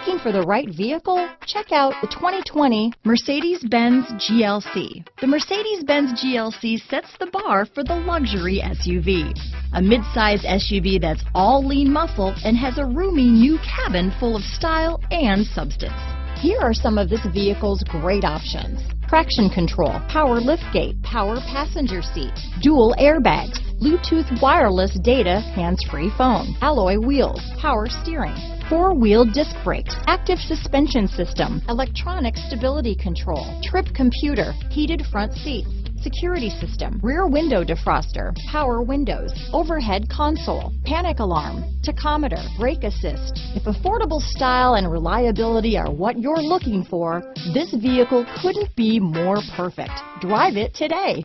Looking for the right vehicle? Check out the 2020 Mercedes-Benz GLC. The Mercedes-Benz GLC sets the bar for the luxury SUV. A midsize SUV that's all lean muscle and has a roomy new cabin full of style and substance. Here are some of this vehicle's great options. Traction control, power liftgate, power passenger seat, dual airbags, Bluetooth wireless data, hands-free phone, alloy wheels, power steering, four-wheel disc brakes, active suspension system, electronic stability control, trip computer, heated front seats, security system, rear window defroster, power windows, overhead console, panic alarm, tachometer, brake assist. If affordable style and reliability are what you're looking for, this vehicle couldn't be more perfect. Drive it today.